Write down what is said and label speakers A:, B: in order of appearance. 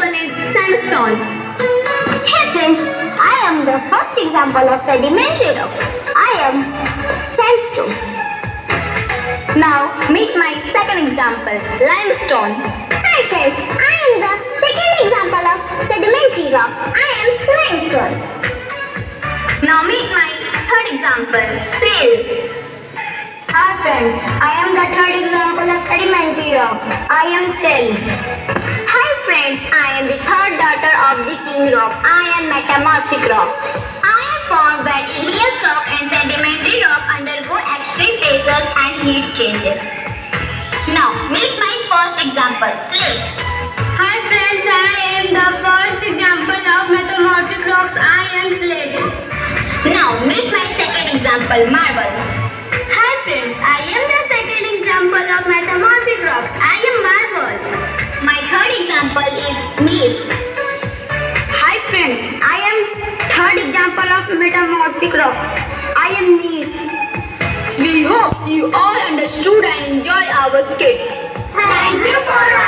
A: example is sandstone.
B: Hey friends, I am the first example of sedimentary rock. I am sandstone.
A: Now meet my second example, limestone.
B: Hi friends, I am the second example of sedimentary rock. I am limestone.
A: Now meet my third example, silt.
B: Hi friends, I am the third example of sedimentary rock. I am
A: shale. Of the king rock. I am metamorphic rock. I am formed when igneous rock and sedimentary rock undergo extreme pressures and heat changes. Now meet my first example, slate. Hi friends, I am the first example of metamorphic rocks. I am slate. Now meet my second example, marble. Hi friends, I am the second example of metamorphic rocks. I am marble. My third example is gneiss.
B: of metamorphic rock. I am gneiss.
A: We hope you all understood and enjoy our skit. Thank you for